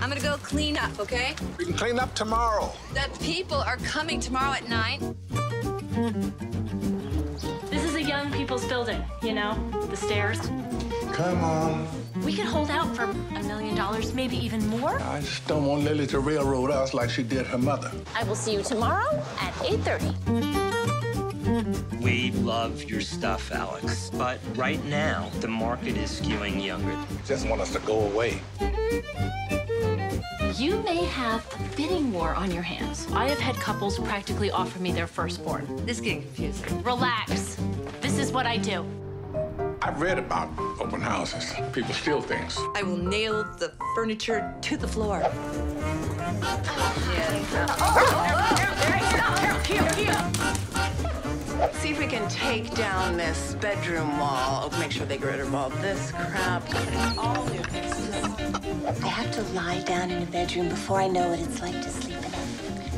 I'm gonna go clean up, okay? We can clean up tomorrow. The people are coming tomorrow at nine. This is a young people's building, you know? The stairs. Come on. We could hold out for a million dollars, maybe even more. I just don't want Lily to railroad us like she did her mother. I will see you tomorrow at 8.30. We love your stuff, Alex. But right now, the market is skewing younger. Just want us to go away. You may have a bidding war on your hands. I have had couples practically offer me their firstborn. This is getting confusing. Relax. This is what I do. I've read about open houses. People steal things. I will nail the furniture to the floor. See if we can take down this bedroom wall. Make sure they get rid of all this crap. All new I have to lie down in a bedroom before I know what it's like to sleep in it.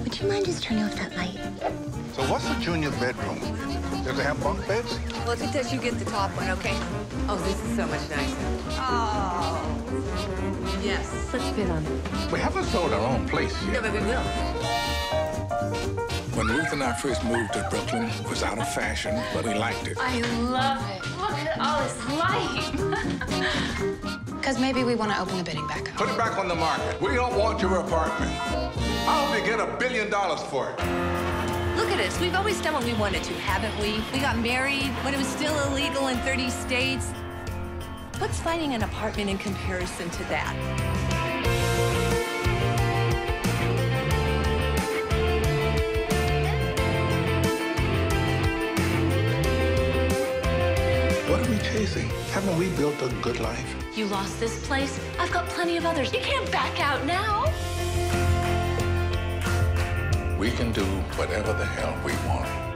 Would you mind just turning off that light? So what's a junior bedroom? Does it have bunk beds? Look at this, you get the top one, okay? Oh, this is so much nicer. Oh. Yes. Let's bid on it. We haven't sold our own place No, yet. but we will. When Ruth and I first moved to Brooklyn, it was out of fashion, but we liked it. I love it. Look at all this light. Because maybe we want to open the bidding back up. Put it back on the market. We don't want your apartment. I hope you get a billion dollars for it. Look at us. We've always done what we wanted to, haven't we? We got married when it was still illegal in 30 states. What's finding an apartment in comparison to that? What are we chasing? Haven't we built a good life? You lost this place? I've got plenty of others. You can't back out now. We can do whatever the hell we want.